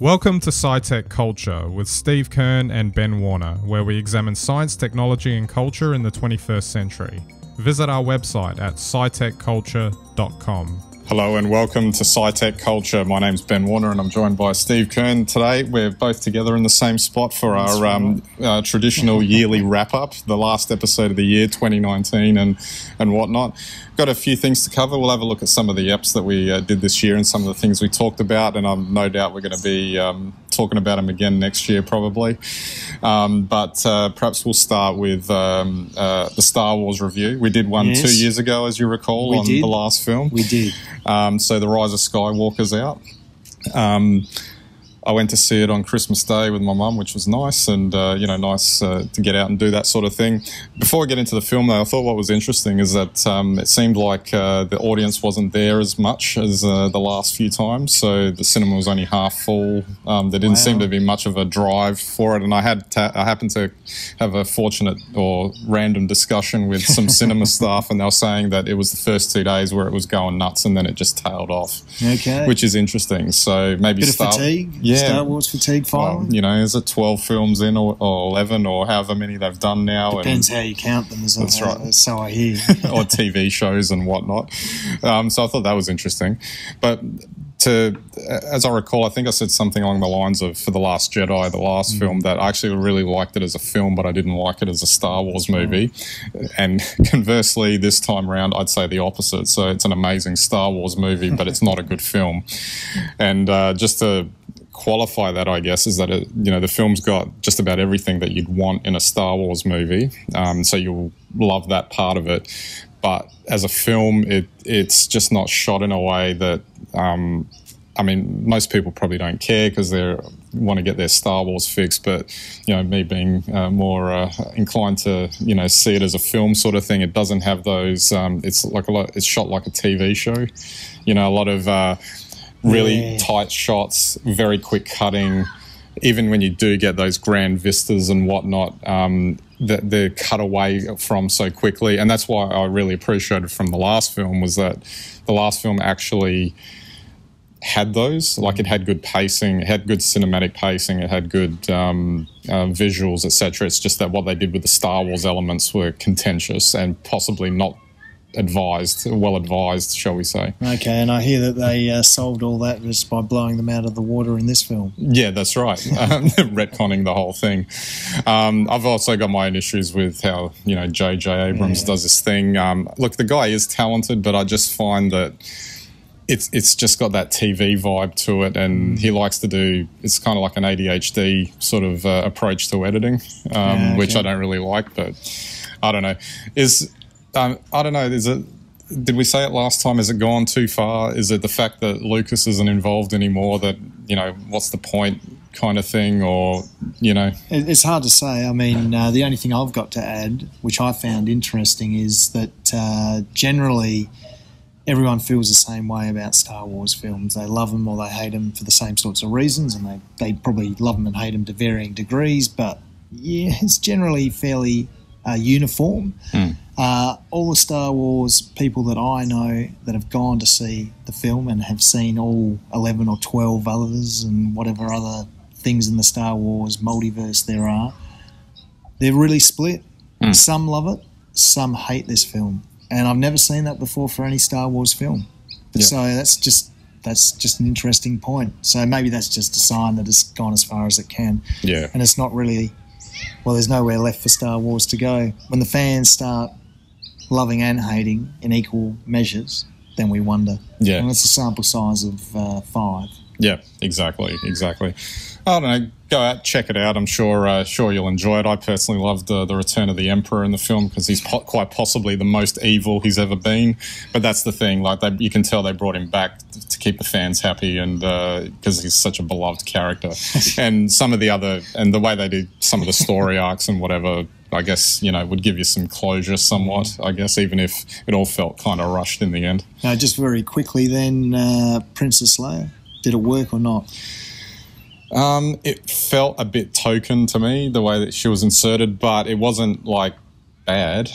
Welcome to SciTech Culture with Steve Kern and Ben Warner, where we examine science, technology, and culture in the 21st century. Visit our website at scitechculture.com. Hello and welcome to SciTech Culture. My name's Ben Warner and I'm joined by Steve Kern. Today we're both together in the same spot for our um, uh, traditional yearly wrap up, the last episode of the year 2019 and, and whatnot. Got a few things to cover. We'll have a look at some of the apps that we uh, did this year and some of the things we talked about, and I'm no doubt we're going to be um, talking about them again next year, probably. Um, but uh, perhaps we'll start with um, uh, the Star Wars review. We did one Yes. two years ago, as you recall, We on did. the last film. We did. Um, so the Rise of Skywalker's out. Um, I went to see it on Christmas Day with my mum, which was nice, and uh, you know, nice uh, to get out and do that sort of thing. Before I get into the film, though, I thought what was interesting is that um, it seemed like uh, the audience wasn't there as much as uh, the last few times. So the cinema was only half full. Um, there didn't Wow. seem to be much of a drive for it, and I had ta- I happened to have a fortunate or random discussion with some cinema staff, and they were saying that it was the first two days where it was going nuts, and then it just tailed off Okay. which is interesting. So maybe Bit of fatigue. yeah, Star Wars fatigue Well, you know, is it twelve films in or, or eleven or however many they've done now, Depends how you count them. As That's I, right. So I hear. or TV shows and whatnot. Um, so I thought that was interesting, but. To, as I recall, I think I said something along the lines of for the Last Jedi, the last film, that I actually really liked it as a film, but I didn't like it as a Star Wars movie. And conversely, this time around, I'd say the opposite. So it's an amazing Star Wars movie, but it's not a good film. And uh, just to qualify that, I guess, is that it, you know the film's got just about everything that you'd want in a Star Wars movie. Um, so you'll love that part of it. But as a film, it it's just not shot in a way that. Um, I mean, most people probably don't care because they want to get their Star Wars fix. But you know, me being uh, more uh, inclined to you know see it as a film sort of thing, it doesn't have those. Um, it's like a lot. It's shot like a TV show. You know, a lot of uh, really Yeah. tight shots, very quick cutting. Even when you do get those grand vistas and whatnot, um, that they're cut away from so quickly, and that's why I really appreciated from the last film was that the last film actually had those. Like it had good pacing, it had good cinematic pacing, it had good um, uh, visuals, etc. It's just that what they did with the Star Wars elements were contentious and possibly not advised, well advised, shall we say? okay, and I hear that they uh, solved all that just by blowing them out of the water in this film. Yeah, that's right. Um, retconning the whole thing. Um, I've also got my own issues with how you know J.J. Abrams Yeah. does this thing. Um, look, the guy is talented, but I just find that it's it's just got that TV vibe to it, and he likes to do. It's kind of like an ADHD sort of uh, approach to editing, um, Yeah, which. I don't really like. But I don't know. Is um, I don't know. Is it? Did we say it last time? Has it gone too far? Is it the fact that Lucas isn't involved anymore? That you know, what's the point, kind of thing, or you know, It's hard to say. I mean, uh, the only thing I've got to add, which I found interesting, is that uh, generally everyone feels the same way about Star Wars films. They love them or they hate them for the same sorts of reasons, and they, they probably love them and hate them to varying degrees. But yeah, it's generally fairly uh, uniform. Uh, all the Star Wars people that I know that have gone to see the film and have seen all 11 or 12 others and whatever other things in the Star Wars multiverse there are, they're really split. Some love it, some hate this film. And I've never seen that before for any Star Wars film. Yeah. So that's just that's just an interesting point. So maybe that's just a sign that it's gone as far as it can yeah, and it's not really well there's nowhere left for star wars to go when the fans start loving and hating in equal measures then we wonder Yeah. and it's a sample size of uh, five yeah, exactly, exactly. I don't know. Go out, check it out. I'm sure, uh, sure you'll enjoy it. I personally loved uh, the Return of the Emperor in the film because he's po- quite possibly the most evil he's ever been. But that's the thing; like they, you can tell they brought him back to keep the fans happy, and because he's such a beloved character. and some of the other, and the way they did some of the story arcs and whatever. I guess you know would give you some closure, somewhat. I guess even if it all felt kind of rushed in the end. now just very quickly then uh, princess leia did it work or not Um, it felt a bit token to me the way that she was inserted, but it wasn't like bad.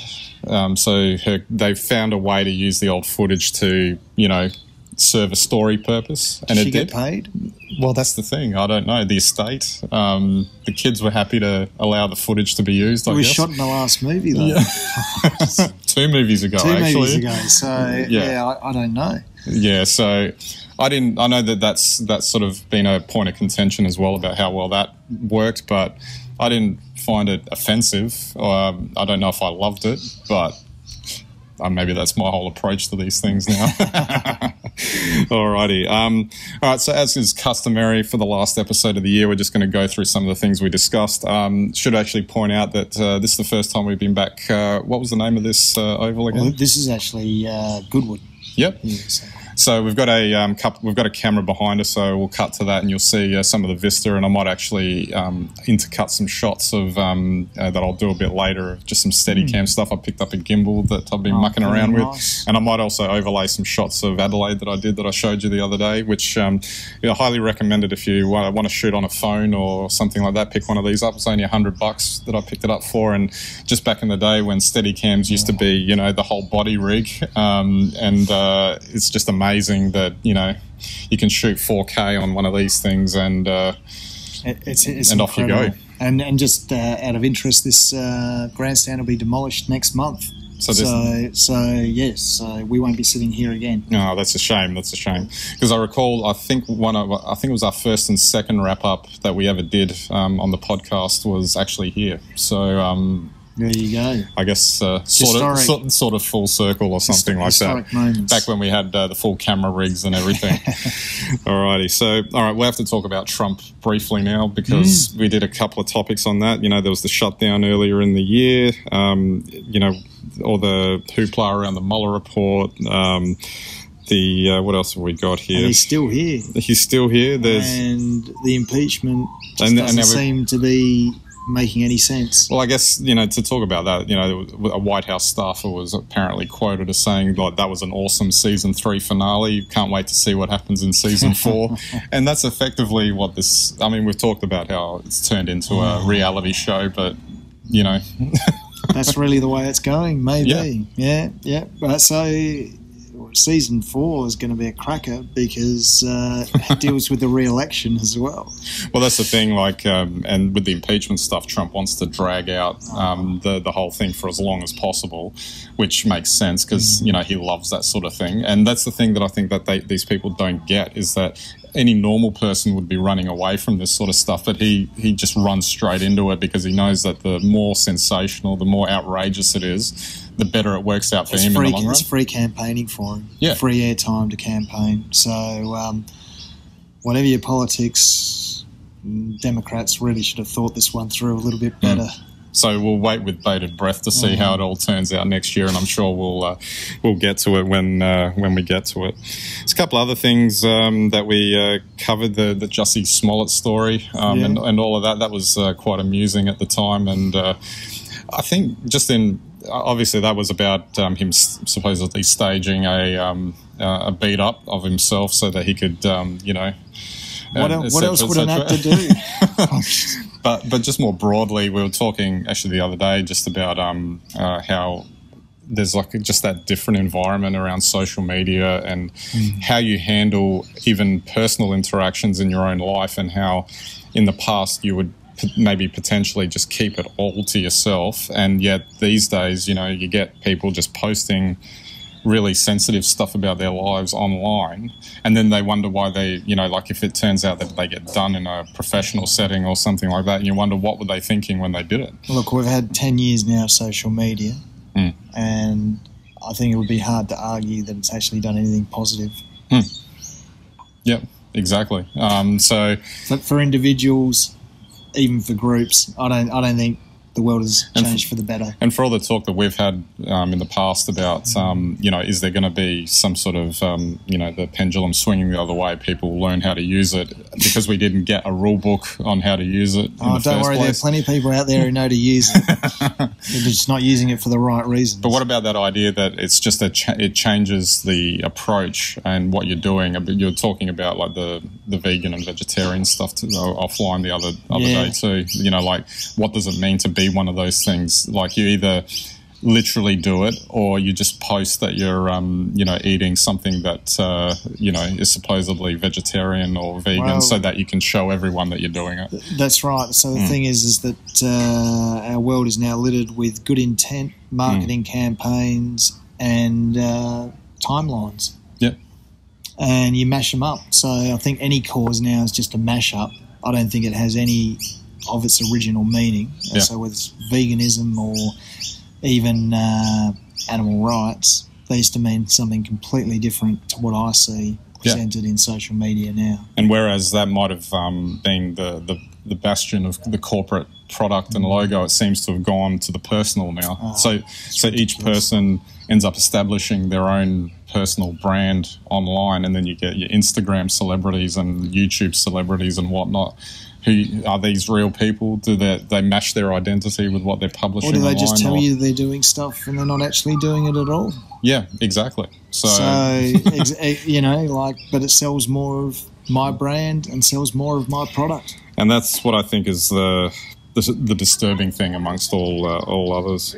Um, so her, they found a way to use the old footage to, you know, serve a story purpose, and Did she it get did. paid? Well, that's the thing. I don't know. The estate, um, the kids were happy to allow the footage to be used. It I was guess shot in the last movie, though. two movies ago, Two actually. movies ago. So, Yeah. yeah, I, I don't know. Yeah, so I didn't. I know that that's that's sort of been a point of contention as well about how well that worked, but I didn't find it offensive. Um, I don't know if I loved it, but uh, maybe that's my whole approach to these things now. Alrighty. Um, all right. So, as is customary for the last episode of the year, we're just going to go through some of the things we discussed. Um, should actually point out that uh, this is the first time we've been back. Uh, what was the name of this uh, oval again? Well, this is actually uh, Goodwood. Yep. Yeah, so. So we've got a um, cup, we've got a camera behind us, so we'll cut to that, and you'll see uh, some of the vista. And I might actually um, intercut some shots of um, uh, that I'll do a bit later, just some steady cam stuff. I picked up a gimbal that I've been Oh, mucking around nice. with, and I might also overlay some shots of Adelaide that I did that I showed you the other day, which um, yeah, I highly recommend it if you want, want to shoot on a phone or something like that. Pick one of these up. It's only a hundred bucks that I picked it up for, and just back in the day when steady cams used to be, you know, the whole body rig, um, and uh, it's just amazing that you know you can shoot 4K on one of these things, and uh, It, it's, it's And off you go. And and just uh, out of interest, this uh, grandstand will be demolished next month. So So this- so, yes, so we won't be sitting here again. Oh, that's a shame. That's a shame because I recall. I think one of I think it was our first and second wrap up that we ever did um, on the podcast was actually here. So um, There you go. I guess uh, sort of Historic. sort, sort of full circle or something like that. Moments. Back when we had uh, the full camera rigs and everything. Alrighty, so all right, we'll have to talk about Trump briefly now because Mm. we did a couple of topics on that. You know, there was the shutdown earlier in the year. Um, you know, all the hoopla around the Mueller report. Um, the uh, what else have we got and here? he's still here. He's still here. There's and the impeachment just And- and doesn't we- seem to be making any sense. Well, I guess you know to talk about that. You know, a White House staffer was apparently quoted as saying like that was an awesome season three finale. Can't wait to see what happens in season four, and that's effectively what this. I mean, we've talked about how it's turned into a reality show, but you know, That's really the way it's going. Maybe, yeah, yeah. But so season four is going to be a cracker because uh, it deals with the re-election as well. well, that's the thing. Like, um, and with the impeachment stuff, Trump wants to drag out um, the the whole thing for as long as possible, which makes sense because you know he loves that sort of thing. And that's the thing that I think that they, these people don't get is that any normal person would be running away from this sort of stuff, but he he just runs straight into it because he knows that the more sensational, the more outrageous it is, the better it works out for It's him free, in the long run. it's free campaigning for him. Yeah. free airtime to campaign. So um, whatever your politics, Democrats really should have thought this one through a little bit Hmm. better. So we'll wait with bated breath to see how it all turns out next year, and I'm sure we'll uh, we'll get to it when uh, when we get to it. There's a couple other things um, that we uh, covered the the Jussie Smollett story um, Yeah. and, and all of that. That was uh, quite amusing at the time, and uh, I think just in obviously that was about um, him supposedly staging a um, uh, a beat up of himself so that he could um, you know. What, uh, el- what else would an actor do? But but just more broadly, we were talking actually the other day just about um, uh, how there's like just that different environment around social media and how you handle even personal interactions in your own life and how in the past you would p- maybe potentially just keep it all to yourself. And yet these days you know you get people just posting really sensitive stuff about their lives online and then they wonder why they you know like if it turns out that they get done in a professional setting or something like that and you wonder what were they thinking when they did it Look, we've had 10 years now of social media, Mm. and I think it would be hard to argue that it's actually done anything positive. yep exactly um, so But for individuals, even for groups, I don't, I don't think the world has And changed for the better. and for all the talk that we've had um, in the past about, um, you know, is there going to be some sort of, um, you know, the pendulum swinging the other way? People learn how to use it because we didn't get a rule book on how to use it. In Oh, the don't worry, there are plenty of people out there who know to use it. They're just not using it for the right reasons. But what about that idea that it's just a cha- it changes the approach and what you're doing? But You're talking about like the, the vegan and vegetarian stuff to, uh, offline the other other Yeah. day too. You know, like what does it mean to be one of those things? Like you either literally do it, or you just post that you're, um, you know, eating something that uh, you know is supposedly vegetarian or vegan, Well- so that you can show everyone that you're doing it. That's right. So the thing is, is that uh, our world is now littered with good intent, marketing Hmm. campaigns, and uh, timelines. Yep. And you mash them up. So I think any cause now is just a mash up. I don't think it has any of its original meaning. Yeah. So whether it's veganism or even uh, animal rights, they used to mean something completely different to what I see Yeah. presented in social media now. And whereas that might have um, been the, the, the bastion of the corporate product and logo, it seems to have gone to the personal now. Oh, so so each person ends up establishing their own personal brand online, and then you get your Instagram celebrities and YouTube celebrities and whatnot. Who are these real people? Do they they match their identity with what they're publishing? Or do they just tell or- you they're doing stuff and they're not actually doing it at all? Yeah, exactly. So, So, ex- eh, you know, like, but it sells more of my brand and sells more of my product. and that's what I think is the the, the disturbing thing amongst all uh, all others.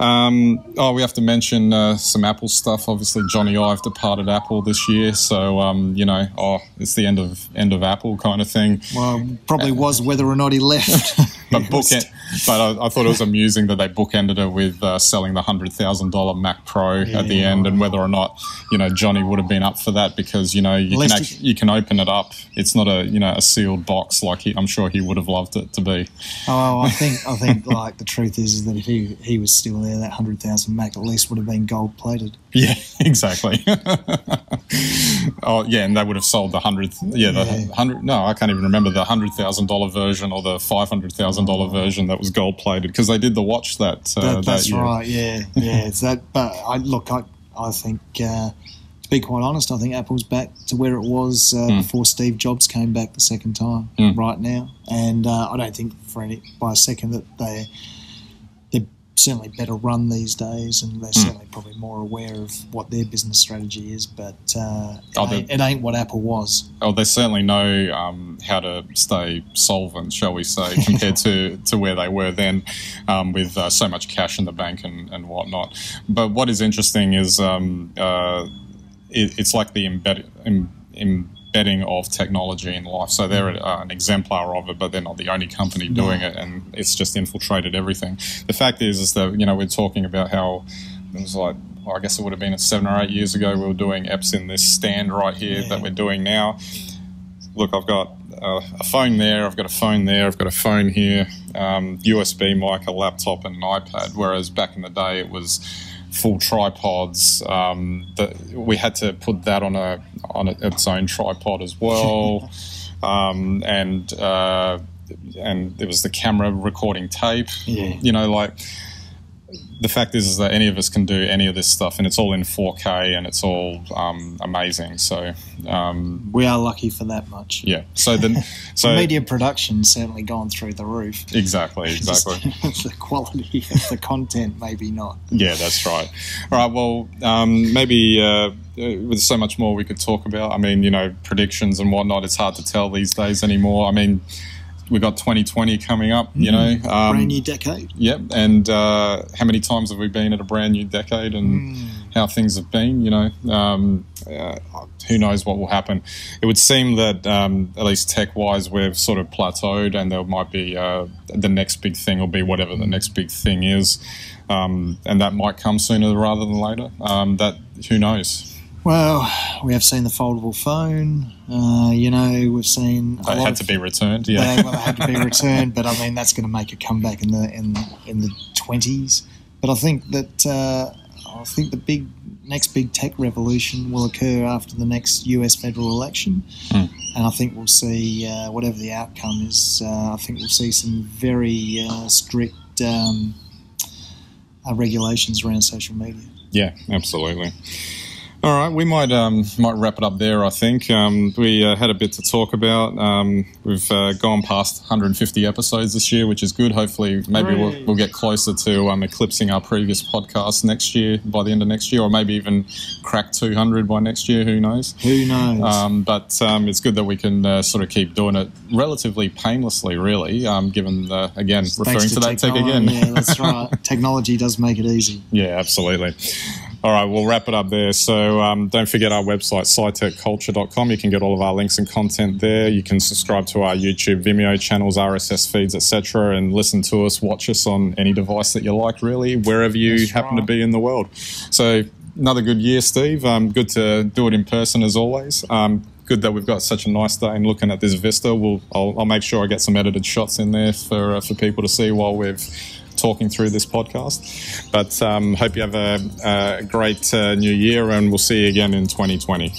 Um, oh, we have to mention uh, some Apple stuff. Obviously, Jony Ive departed Apple this year, so um, you know, oh, it's the end of end of Apple kind of thing. Well, probably was whether or not he left. But It was- book but I, I thought it was amusing that they bookended it with uh, selling the hundred thousand dollar Mac Pro at the end, and whether or not you know Jony would have been up for that because you know you Unless can actually, you can open it up. It's not a you know a sealed box like he, I'm sure he would have loved it to be. Oh, I think I think like the truth is, is that if he he was still there, that hundred thousand Mac at least would have been gold plated. Yeah, exactly. oh, yeah, and they would have sold the hundred. Yeah, the Yeah. hundred. No, I can't even remember the hundred thousand dollar version or the five hundred thousand dollar version that was gold plated because they did the watch that. Uh, That, that that's year. right. Yeah, yeah. It's that. But I look, I I think uh, to be quite honest, I think Apple's back to where it was uh, Hmm. before Steve Jobs came back the second time. Mm. Right now, and uh, I don't think for any by a second that they they're certainly better run these days, and they're Hmm. certainly probably more aware of what their business strategy is. But uh, it, Oh, ain't, it ain't what Apple was. Oh, they certainly know um, how to stay solvent, shall we say, compared to, to where they were then, um, with uh, so much cash in the bank and, and whatnot. But what is interesting is um, uh, it, it's like the embed, em, embedding of technology in life. So they're uh, an exemplar of it, but they're not the only company doing it, and it's just infiltrated everything. The fact is, is that you know we're talking about how it was like. I guess it would have been seven or eight years ago. We were doing apps in this stand right here Yeah. that we're doing now look, I've got uh, a phone there, I've got a phone there, I've got a phone here, um, USB mic, a laptop, and an iPad. Whereas back in the day, it was full tripods. Um, that we had to put that on a on a, its own tripod as well, um, and uh, and there was the camera recording tape. Yeah. You know, like the fact is, is that any of us can do any of this stuff, and it's all in 4K, and it's all um, amazing. So. Um, We are lucky for that much. yeah. So the so Media production's certainly gone through the roof. exactly, Just exactly. the quality of the content, maybe not. Yeah, that's right. All right. Well, um, maybe uh, uh, with so much more we could talk about. I mean, you know, predictions and whatnot. It's hard to tell these days anymore. I mean, we got 2020 coming up. You know, um, Mm. Brand new decade. Yep. And uh, how many times have we been at a brand new decade and how things have been? You know, um, uh, who knows what will happen? It would seem that um, at least tech wise, we've sort of plateaued, and there might be uh, the next big thing will be whatever the next big thing is, um, and that might come sooner rather than later. Um, that who knows? Well, we have seen the foldable phone. Uh, you know, we've seen lot had of- to be returned. Yeah. They, well, they had to be returned, but I mean that's going to make a comeback in the in in the twenties. But I think that uh, I think the big next big tech revolution will occur after the next U.S. federal election, Hmm. and I think we'll see uh, whatever the outcome is. Uh, I think we'll see some very uh, strict um, uh, regulations around social media. Yeah, absolutely. All right, we might um, might wrap it up there. I think um, we uh, had a bit to talk about. Um, we've uh, gone past 150 episodes this year, which is good. Hopefully, maybe we'll, we'll, get closer to um, eclipsing our previous podcast next year by the end of next year, or maybe even crack 200 by next year. Who knows? Who knows? Um, but um, it's good that we can uh, sort of keep doing it relatively painlessly, really. given the again referring to, to that tech again. yeah, that's right. Technology does make it easy. Yeah, absolutely. All right, we'll wrap it up there. So um, don't forget our website, scitechculture.com. You can get all of our links and content there. You can subscribe to our YouTube, Vimeo channels, RSS feeds, etc., and listen to us, watch us on any device that you like, really, wherever you That's happen right. to be in the world. So another good year, Steve. Um, good to do it in person as always. Um, good that we've got such a nice day and looking at this vista. We'll, I'll, I'll, make sure I get some edited shots in there for uh, for people to see while we've talking through this podcast. But um, hope you have a, a great uh, new year, and we'll see you again in 2020.